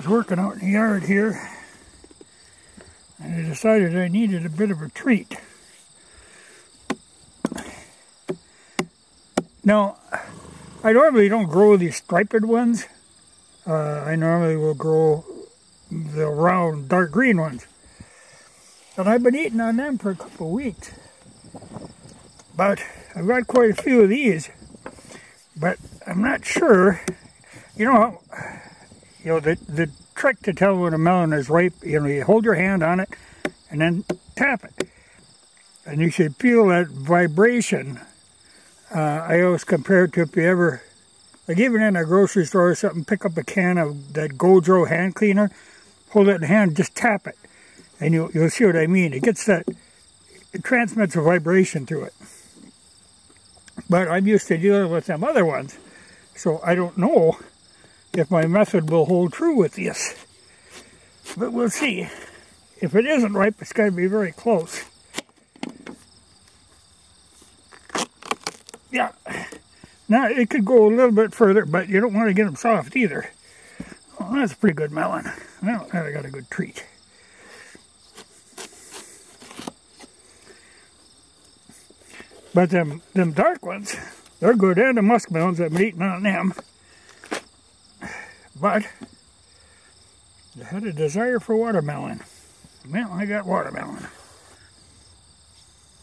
was working out in the yard here and I decided I needed a bit of a treat. Now, I normally don't grow these striped ones. Uh, I normally will grow the round dark green ones. And I've been eating on them for a couple of weeks. But I've got quite a few of these. But I'm not sure. You know, you know the the trick to tell when a melon is ripe, you know, you hold your hand on it and then tap it. And you should feel that vibration. Uh, I always compare it to if you ever, like even in a grocery store or something, pick up a can of that Gojo hand cleaner, hold it in hand, just tap it. And you'll, you'll see what I mean. It gets that, it transmits a vibration through it. But I'm used to dealing with them other ones. So I don't know if my method will hold true with this. But we'll see. If it isn't ripe, it's got to be very close. Yeah. Now, it could go a little bit further, but you don't want to get them soft either. Well, that's a pretty good melon. Well, now I got a good treat. But them, them dark ones, they're good, and the muskmelons, I've been eating on them. But I had a desire for watermelon. Well, I got watermelon.